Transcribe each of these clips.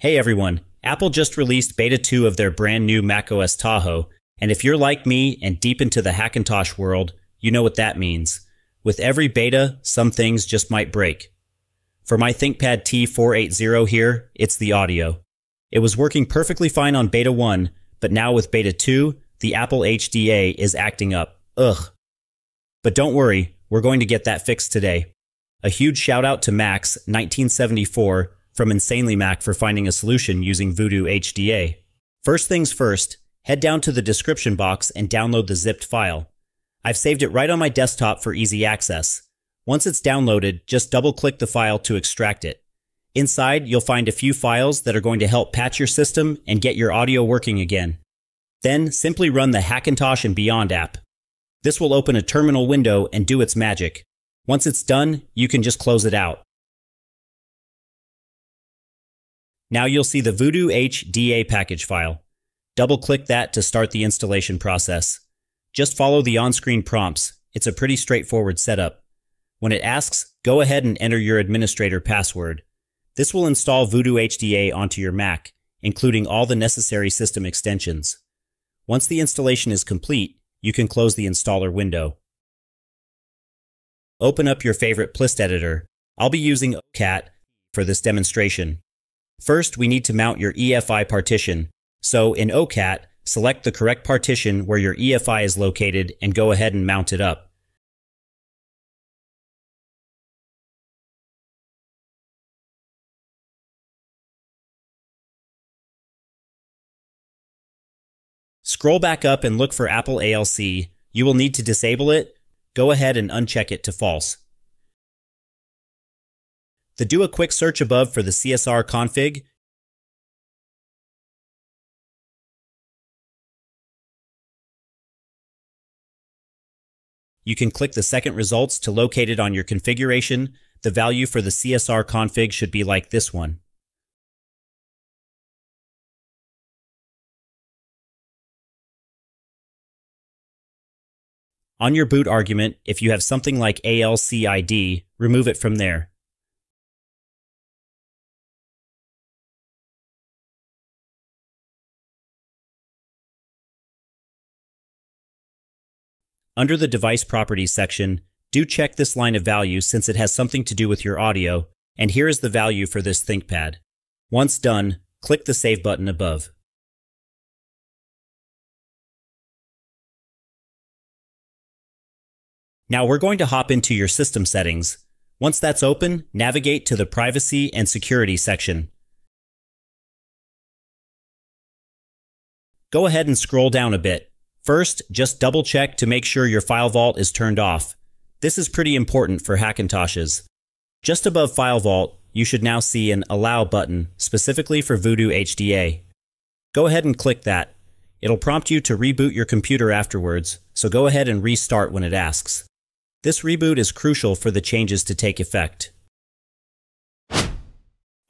Hey everyone, Apple just released beta 2 of their brand new macOS Tahoe, and if you're like me and deep into the Hackintosh world, you know what that means. With every beta, some things just might break. For my ThinkPad T480 here, it's the audio. It was working perfectly fine on beta 1, but now with beta 2, the Apple HDA is acting up. Ugh. But don't worry, we're going to get that fixed today. A huge shout out to Max, 1974, from Insanely Mac for finding a solution using Voodoo HDA. First things first, head down to the description box and download the zipped file. I've saved it right on my desktop for easy access. Once it's downloaded, just double click the file to extract it. Inside, you'll find a few files that are going to help patch your system and get your audio working again. Then simply run the Hackintosh and Beyond app. This will open a terminal window and do its magic. Once it's done, you can just close it out. Now you'll see the Voodoo HDA package file. Double-click that to start the installation process. Just follow the on-screen prompts. It's a pretty straightforward setup. When it asks, go ahead and enter your administrator password. This will install Voodoo HDA onto your Mac, including all the necessary system extensions. Once the installation is complete, you can close the installer window. Open up your favorite Plist editor. I'll be using OCAT for this demonstration. First, we need to mount your EFI partition. So in OCAT, select the correct partition where your EFI is located and go ahead and mount it up. Scroll back up and look for Apple ALC. You will need to disable it. Go ahead and uncheck it to false. The do a quick search above for the CSR config. You can click the second results to locate it on your configuration. The value for the CSR config should be like this one. On your boot argument, if you have something like ALCID, remove it from there. Under the Device Properties section, do check this line of value since it has something to do with your audio, and here is the value for this ThinkPad. Once done, click the Save button above. Now we're going to hop into your system settings. Once that's open, navigate to the Privacy and Security section. Go ahead and scroll down a bit. First, just double check to make sure your file vault is turned off. This is pretty important for Hackintoshes. Just above File Vault, you should now see an Allow button, specifically for Voodoo HDA. Go ahead and click that. It'll prompt you to reboot your computer afterwards, so go ahead and restart when it asks. This reboot is crucial for the changes to take effect.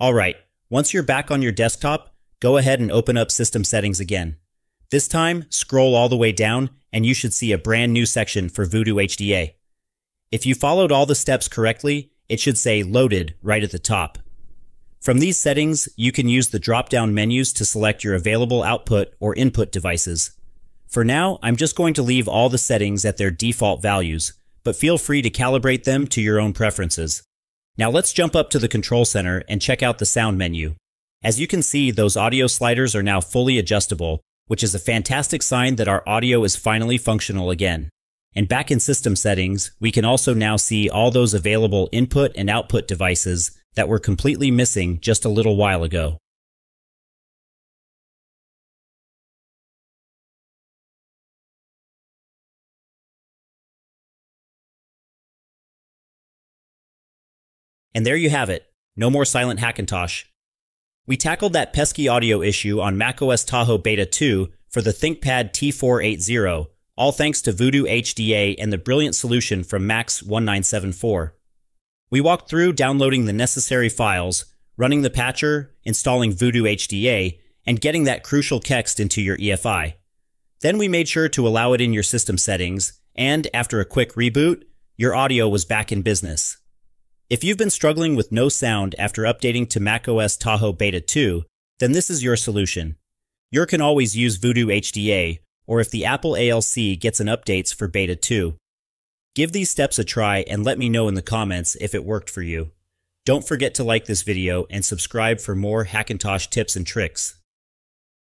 Alright, once you're back on your desktop, go ahead and open up System Settings again. This time, scroll all the way down and you should see a brand new section for Voodoo HDA. If you followed all the steps correctly, it should say Loaded right at the top. From these settings, you can use the drop-down menus to select your available output or input devices. For now, I'm just going to leave all the settings at their default values, but feel free to calibrate them to your own preferences. Now let's jump up to the control center and check out the sound menu. As you can see, those audio sliders are now fully adjustable, which is a fantastic sign that our audio is finally functional again. And back in system settings, we can also now see all those available input and output devices that were completely missing just a little while ago. And there you have it. No more silent Hackintosh. We tackled that pesky audio issue on macOS Tahoe Beta 2 for the ThinkPad T480, all thanks to Voodoo HDA and the brilliant solution from Max1974. We walked through downloading the necessary files, running the patcher, installing Voodoo HDA, and getting that crucial kext into your EFI. Then we made sure to allow it in your system settings, and after a quick reboot, your audio was back in business. If you've been struggling with no sound after updating to macOS Tahoe Beta 2, then this is your solution. You can always use Voodoo HDA, or if the Apple ALC gets an updates for Beta 2. Give these steps a try and let me know in the comments if it worked for you. Don't forget to like this video and subscribe for more Hackintosh tips and tricks.